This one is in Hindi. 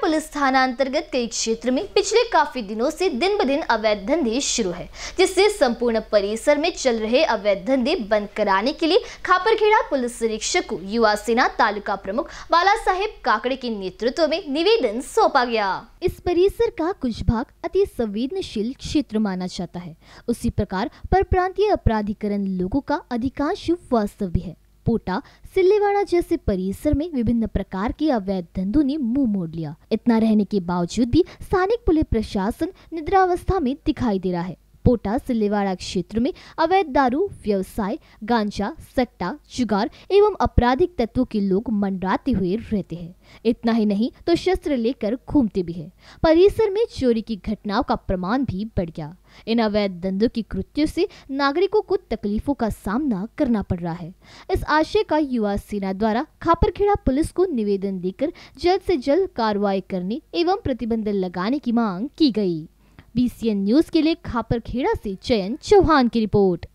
पुलिस थाना अंतर्गत कई क्षेत्र में पिछले काफ़ी दिनों से दिन ब दिन अवैध धंधे शुरू है, जिससे संपूर्ण परिसर में चल रहे अवैध धंधे बंद कराने के लिए खापरखेड़ा पुलिस निरीक्षक को युवा सेना तालुका प्रमुख बाला साहेब काकड़े के नेतृत्व में निवेदन सौंपा गया। इस परिसर का कुछ भाग अति संवेदनशील क्षेत्र माना जाता है। उसी प्रकार पर प्रांतीय अपराधीकरण लोगों का अधिकांश वास्तव्य है। पोटा सिल्लेवाड़ा जैसे परिसर में विभिन्न प्रकार के अवैध धंधों ने मुँह मोड़ लिया। इतना रहने के बावजूद भी स्थानिक पुलिस प्रशासन निद्रावस्था में दिखाई दे रहा है। पोटा सिल्लेवाड़ा क्षेत्र में अवैध दारू, व्यवसाय, गांजा, सट्टा, जुगार एवं आपराधिक तत्वों के लोग मंडराते हुए रहते हैं। इतना ही नहीं तो शस्त्र लेकर घूमते भी है। परिसर में चोरी की घटनाओं का प्रमाण भी बढ़ गया। इन अवैध धंधों की कृत्यों से नागरिकों को तकलीफों का सामना करना पड़ रहा है। इस आशय का युवा सेना द्वारा खापरखेड़ा पुलिस को निवेदन देकर जल्द से जल्द कार्रवाई करने एवं प्रतिबंध लगाने की मांग की गई। बीसीएन न्यूज़ के लिए खापर खेड़ा से चयन चौहान की रिपोर्ट।